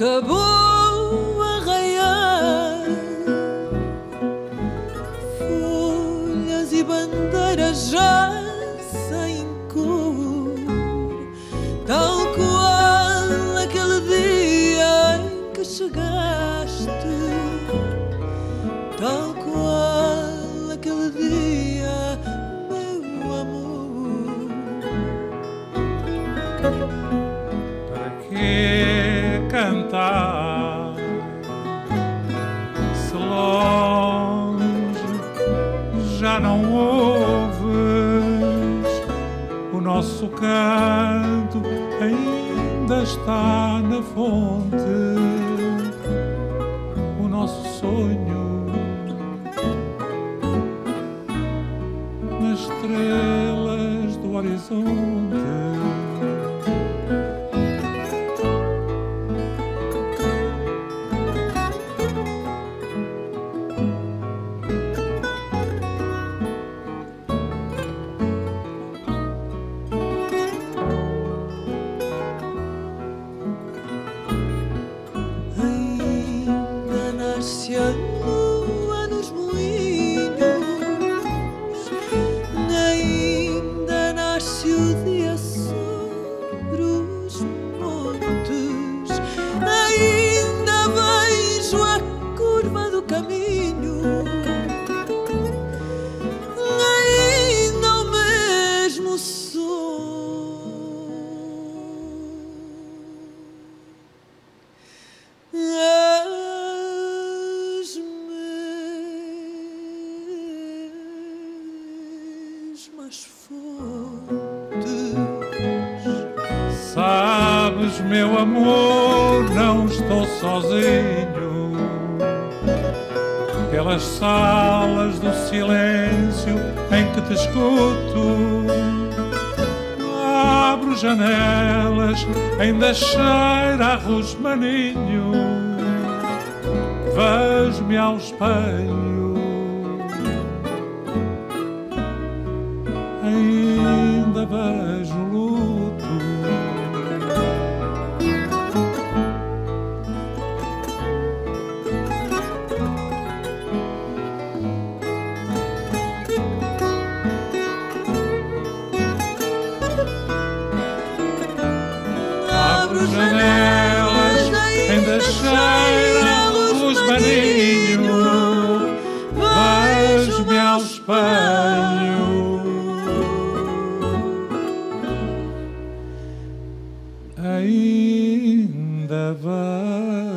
acabou a raiar. Folhas e bandeiras já sem cor, tal qual aquele dia em que chegaste, tal qual aquele dia, meu amor. Não ouves. O nosso canto ainda está na fonte. O nosso sonho nas estrelas do horizonte mesmas fontes. Sabes, meu amor, não estou sozinho. Pelas salas do silêncio em que te escuto, abro janelas, ainda cheira a rosmaninho. Vejo-me ao espelho, espelho. Ainda vejo